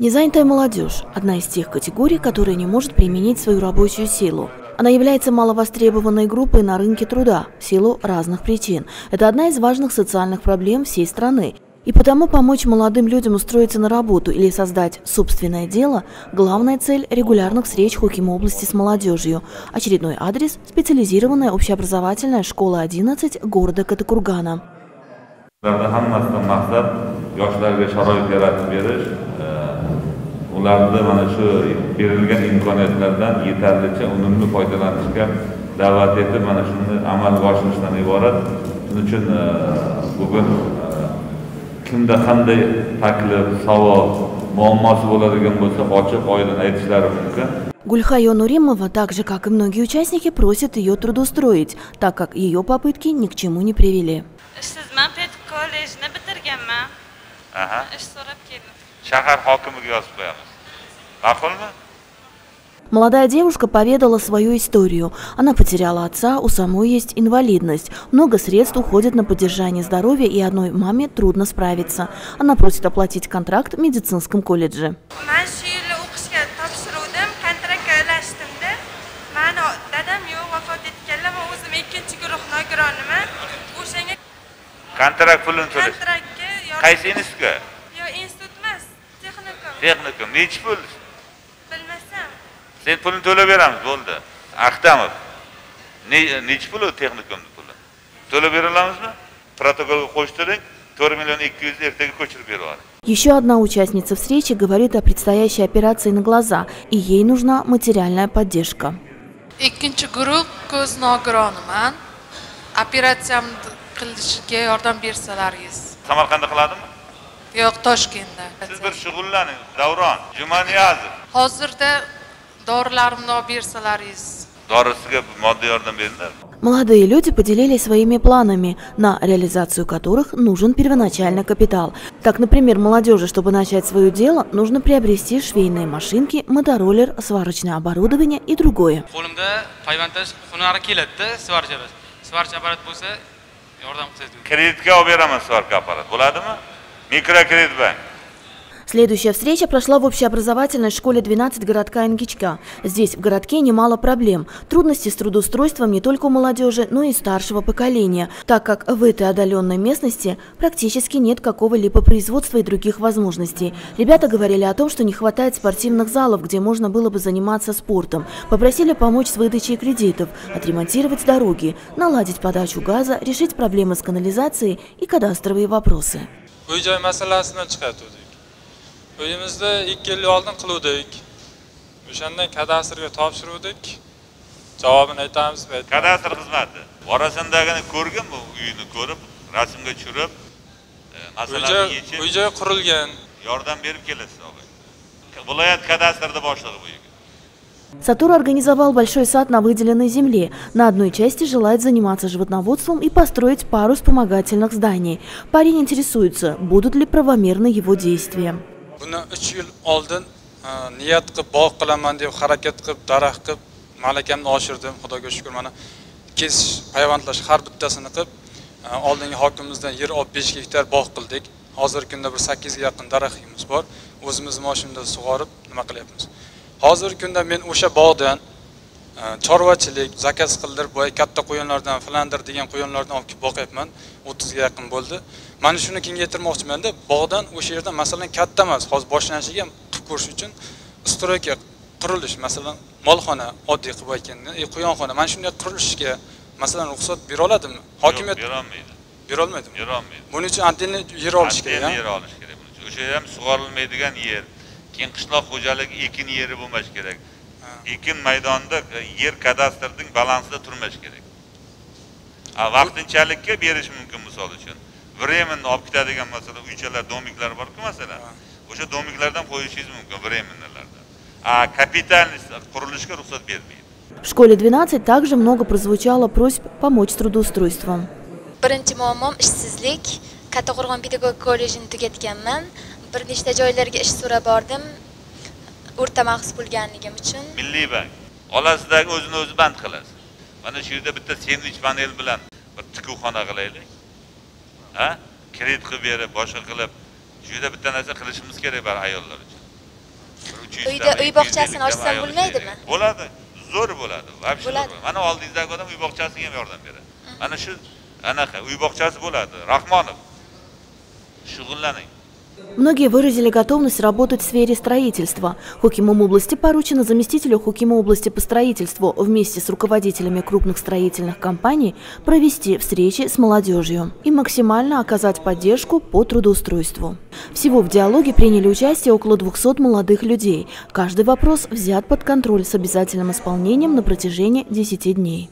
Незанятая молодежь – одна из тех категорий, которая не может применить свою рабочую силу. Она является маловостребованной группой на рынке труда в силу разных причин. Это одна из важных социальных проблем всей страны. И потому помочь молодым людям устроиться на работу или создать собственное дело – главная цель регулярных встреч Хукима области с молодежью. Очередной адрес – специализированная общеобразовательная школа 11 города Катакургана. Ularni mana shu berilgan imkoniyatlardan yetarlicha unumli foydalanishga da'vat etib mana shuni amalga oshirishdan iborat shuning uchun bugun kimda qanday taklif savol muammosi bo'ladigan bo'lsa ochiq oydin aytishlari mumkin Гульхайо Нуримова, так же как и многие участники, просит ее трудоустроить, так как ее попытки ни к чему не привели. shahar hokimiga yozib qo'yamiz Молодая девушка поведала свою историю. Она потеряла отца, у самой есть инвалидность. Много средств уходит на поддержание здоровья, и одной маме трудно справиться. Она просит оплатить контракт в медицинском колледже. kontrakt pulini to'lash qaysi institutga yo'q institut emas texnikum texnikum nechi pul bilmasam sen pulini to'lab beramiz bo'ldi ahtamov nechi pul u texnikumni puli to'lab bera olamizmi protokolga qo'shtiring to'rt million ikki yuz ertaga ko'chirib berib yuboring Еще одна участница встречи говорит о предстоящей операции на глаза, и ей нужна материальная поддержка. ikkinchi guruh ko'z nogironiman operatsiyamni qilishiga yordam bersalaringiz samarqandda qiladimi yo'q toshkentda siz bir shug'ullaning davron jumaniyazov hozirda dorilarimni olib bersalaringiz dorisiga moddiy yordam beringlar Молодые люди поделились своими планами, на реализацию которых нужен первоначальный капитал. Так, например, молодежи, чтобы начать свое дело, нужно приобрести швейные машинки, мотороллер, сварочное оборудование и другое. kreditga olib beraman svarka apparat bo'ladimi? Mikrokredit bank Следующая встреча прошла в общеобразовательной школе 12 городка Ингичка. Здесь, в городке, немало проблем. Трудности с трудоустройством не только у молодежи, но и старшего поколения, так как в этой отдаленной местности практически нет какого-либо производства и других возможностей. Ребята говорили о том, что не хватает спортивных залов, где можно было бы заниматься спортом. Попросили помочь с выдачей кредитов, отремонтировать дороги, наладить подачу газа, решить проблемы с канализацией и кадастровые вопросы. Uyimizni ikki yil oldin qiluvdik o'shandan kadastrga topshiruvdik javobini aytamiz kadastr xizmati borasandagini ko'rgin bu uyni ko'rib rasmga tushirib e, masalani yechib uy joy qurilgan yordam berib kelasiz viloyat kadastrda boshlig'i bu Сатур организовал большой сад на выделенной земле. На одной части желает заниматься животноводством и построить пару вспомогательных зданий. Парень интересуется, будут ли правомерны его действия. Bundan uch yil oldin e, niyat qilib bog' qilaman deb harakat qilib daraxt qilib malakamni oshirdim. Xudoga shukur mana kesish payvandlash har bittasini qilib e, oldingi hokimimizdan yer olib besh gektar bog' qildik. Hozirgi kunda bir sakkizga yaqin daraxtimiz bor. O'zimizni moshinada sug'orib nima qilyapmiz? Hozirgi kunda men o'sha bog'dan chorvachilik zakaz qildirib boya katta quyonlardan filandir degan quyonlardan olib kelib boqyapman. o'ttizga yaqin bo'ldi. Mana shuni kengaytirmoqchimanda bog'dan o'sha yerdan masalan katta emas hozir boshlanishiga qilib ko'rish uchun stroyka qurilish masalan molxona oddiy qilib aytganda e, quyonxona mana shunday qurilishga masalan ruxsat bera oladimi? Hokimiyat berolmaydi berolmaydimi berolmaydi buning uchun отдельно yer olish kerak yer olish kerak. O'sha ham sug'orilmaydigan yer keyin qishloq xo'jaligi ekin yeri bo'lmashi kerak ekin maydonida e, yer kadastrning balansida turmashi kerak vaqtinchalikka berish mumkin misol uchun временно olib ketadigan masalan uychalar domiklar borku masalan o'sha domiklardan qo'yishingiz mumkin временныйlardan a капитальный qurilishga ruxsat bermaydi В школе 12 также много прозвучало просьб помочь с трудоустройством. Birinchi muammom ishsizlik. Kattaqo'rg'on pedagogik kollejini tugatganman. Bir nechta joylarga ish so'rab bordim. O'rta maxsus bo'lganligim uchun. Milliy bank. Olasizdagi o'zini o'zi band qilasiz. Mana shu yerda bitta sendvich panel bilan bir tikuvxona qilaylik. Ha? Kredit qilib berib boshqa qilib shu yerda bitta narsa qilishimiz kerak baribir ayollar uchun. Uyda uy bog'chasini ochsam bo'lmaydimi? bo'ladi. Zo'r bo'ladi вообще Bo'ladi. mana oldingizdagi odam uy bog'chasiga ham yordam beradi. Mana shu anaqa uy bog'chasi bo'ladi. Rahmonov. Shug'ullaning Многие выразили готовность работать в сфере строительства. Хукимом области поручено заместителю Хукима области по строительству вместе с руководителями крупных строительных компаний провести встречи с молодежью и максимально оказать поддержку по трудоустройству. Всего в диалоге приняли участие около 200 молодых людей. Каждый вопрос взят под контроль с обязательным исполнением на протяжении 10 дней.